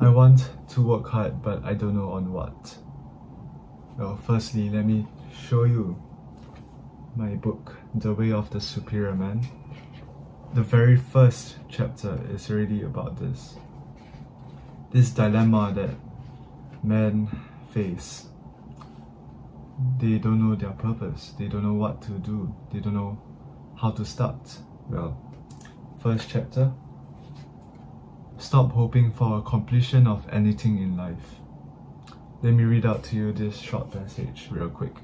I want to work hard, but I don't know on what. Well, firstly, let me show you my book, The Way of the Superior Man. The very first chapter is really about this. This dilemma that men face. They don't know their purpose, they don't know what to do, they don't know how to start. Well, first chapter Stop hoping for a completion of anything in life. Let me read out to you this short passage real quick.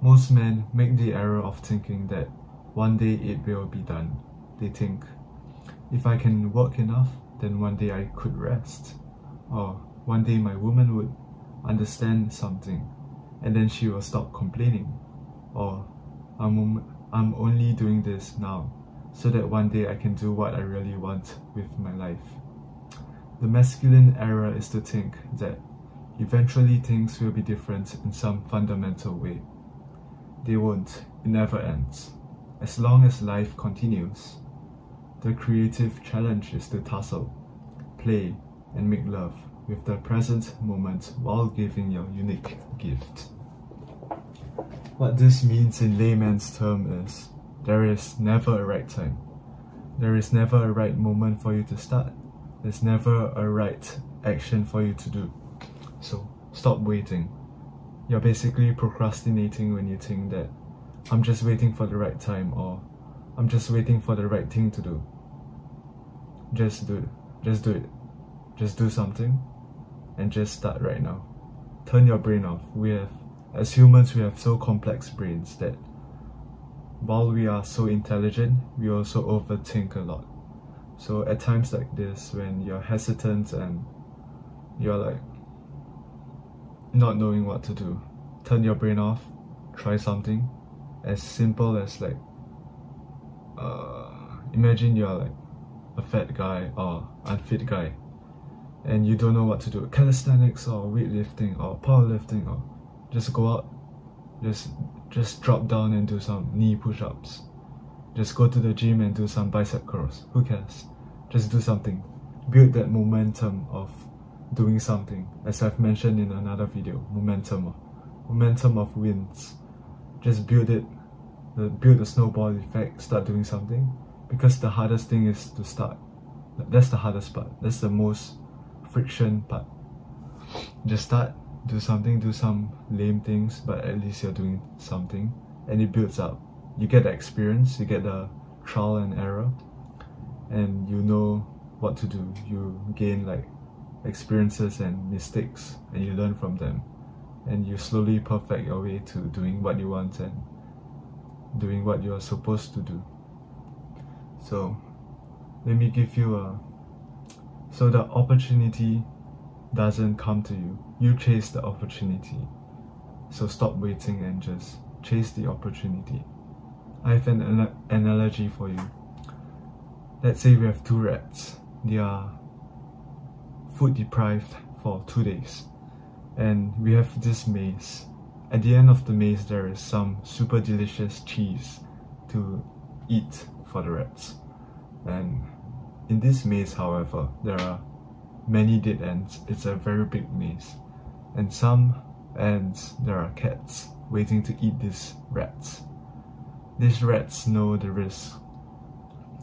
Most men make the error of thinking that one day it will be done. They think, if I can work enough, then one day I could rest. Or one day my woman would understand something and then she will stop complaining. Or I'm, I'm only doing this now so that one day I can do what I really want with my life. The masculine error is to think that eventually things will be different in some fundamental way. They won't, it never ends. As long as life continues, the creative challenge is to tussle, play, and make love with the present moment while giving your unique gift. What this means in layman's term is there is never a right time. There is never a right moment for you to start there's never a right action for you to do. So stop waiting. You're basically procrastinating when you think that I'm just waiting for the right time or I'm just waiting for the right thing to do. Just do it. Just do it. Just do something and just start right now. Turn your brain off. We have, as humans, we have so complex brains that while we are so intelligent, we also overthink a lot. So at times like this, when you're hesitant and you're like not knowing what to do, turn your brain off, try something as simple as like uh, imagine you're like a fat guy or unfit guy and you don't know what to do. Calisthenics or weightlifting or powerlifting or just go out just just drop down and do some knee push-ups. Just go to the gym and do some bicep curls. Who cares just do something. Build that momentum of doing something. As I've mentioned in another video, momentum. Momentum of wins. Just build it. Build the snowball effect, start doing something. Because the hardest thing is to start. That's the hardest part. That's the most friction part. Just start, do something, do some lame things, but at least you're doing something. And it builds up. You get the experience, you get the trial and error, and you know what to do. You gain like experiences and mistakes and you learn from them and you slowly perfect your way to doing what you want and doing what you're supposed to do. So let me give you a so the opportunity doesn't come to you. You chase the opportunity. So stop waiting and just chase the opportunity. I have an analogy for you let's say we have two rats. They are food deprived for two days. And we have this maze. At the end of the maze there is some super delicious cheese to eat for the rats. And in this maze however there are many dead ends it's a very big maze. And some ends there are cats waiting to eat these rats. These rats know the risk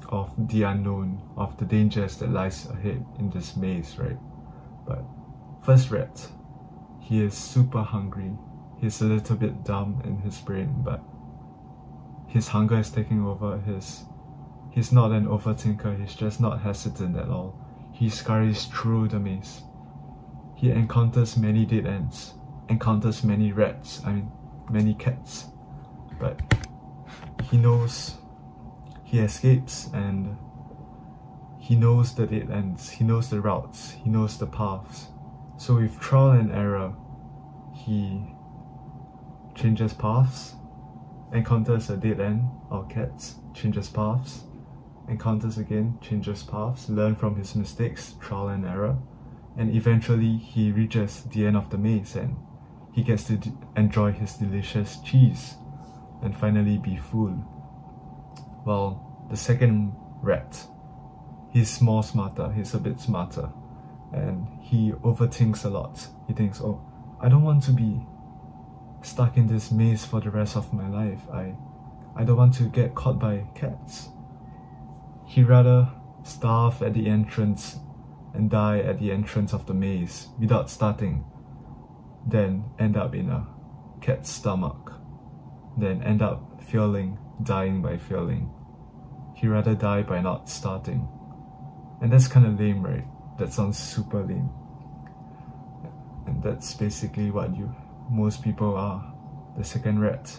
of the unknown, of the dangers that lies ahead in this maze, right? But first rat, he is super hungry. He's a little bit dumb in his brain, but his hunger is taking over his he's not an overthinker, he's just not hesitant at all. He scurries through the maze. He encounters many dead ends, encounters many rats, I mean many cats. But he knows he escapes and he knows the dead ends, he knows the routes, he knows the paths. So with trial and error, he changes paths, encounters a dead end or cats, changes paths, encounters again, changes paths, learn from his mistakes, trial and error, and eventually he reaches the end of the maze and he gets to enjoy his delicious cheese and finally be full. Well, the second rat, he's more smarter, he's a bit smarter. and he overthinks a lot. He thinks, oh, I don't want to be stuck in this maze for the rest of my life. I, I don't want to get caught by cats. He rather starve at the entrance and die at the entrance of the maze without starting than end up in a cat's stomach, then end up failing, dying by failing. He rather die by not starting. And that's kind of lame, right? That sounds super lame. And that's basically what you most people are. The second rat.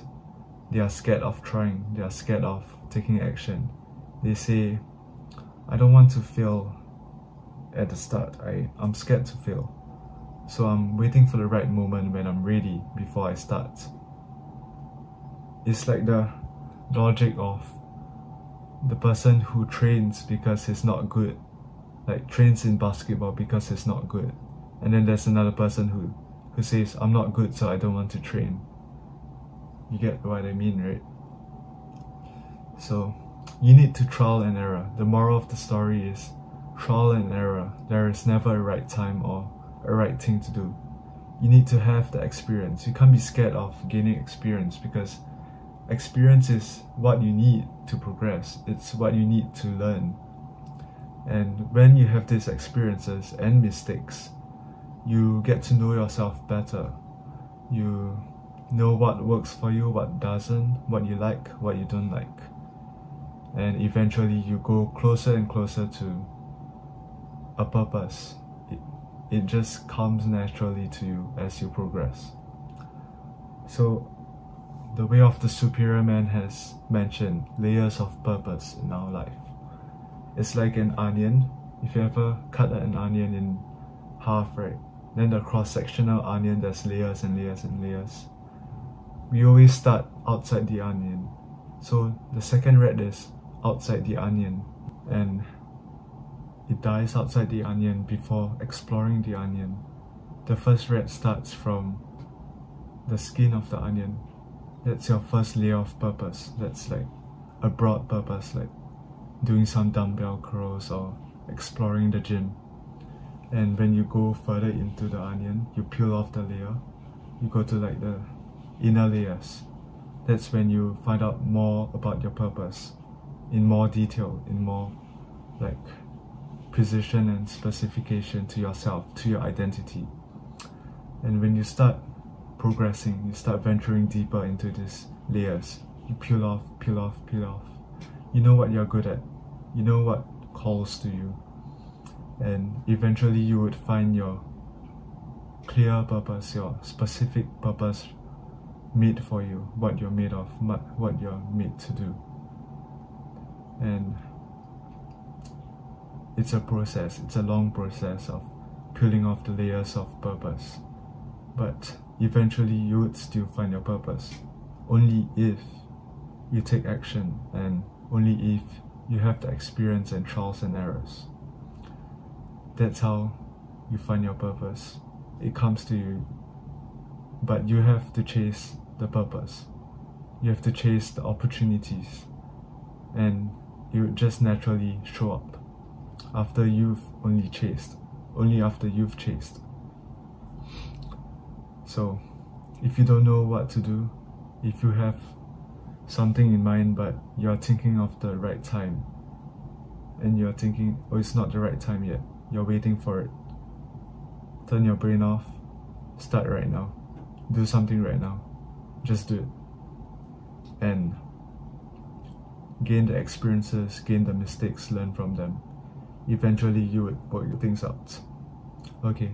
They are scared of trying, they are scared of taking action. They say, I don't want to fail at the start. I, I'm scared to fail. So I'm waiting for the right moment when I'm ready before I start. It's like the logic of the person who trains because he's not good. Like trains in basketball because he's not good. And then there's another person who, who says, I'm not good so I don't want to train. You get what I mean, right? So you need to trial and error. The moral of the story is trial and error. There is never a right time or a right thing to do. You need to have the experience. You can't be scared of gaining experience because experience is what you need to progress. It's what you need to learn. And when you have these experiences and mistakes, you get to know yourself better. You know what works for you, what doesn't, what you like, what you don't like. And eventually you go closer and closer to a purpose. It, it just comes naturally to you as you progress. So, the way of the superior man has mentioned layers of purpose in our life. It's like an onion. If you ever cut an onion in half, right? Then the cross-sectional onion, there's layers and layers and layers we always start outside the onion. So the second red is outside the onion and it dies outside the onion before exploring the onion. The first red starts from the skin of the onion. That's your first layer of purpose. That's like a broad purpose, like doing some dumbbell curls or exploring the gym. And when you go further into the onion, you peel off the layer, you go to like the inner layers. That's when you find out more about your purpose in more detail, in more like precision and specification to yourself, to your identity. And when you start progressing, you start venturing deeper into these layers. You peel off, peel off, peel off. You know what you're good at. You know what calls to you. And eventually you would find your clear purpose, your specific purpose made for you, what you're made of, what you're made to do. And it's a process, it's a long process of peeling off the layers of purpose. But eventually you would still find your purpose. Only if you take action and only if you have the experience and trials and errors. That's how you find your purpose. It comes to you. But you have to chase the purpose. You have to chase the opportunities and it just naturally show up after you've only chased, only after you've chased. So, if you don't know what to do, if you have something in mind but you're thinking of the right time and you're thinking, oh, it's not the right time yet, you're waiting for it, turn your brain off, start right now, do something right now. Just do it. And gain the experiences gain the mistakes learn from them. Eventually you would work things out. Okay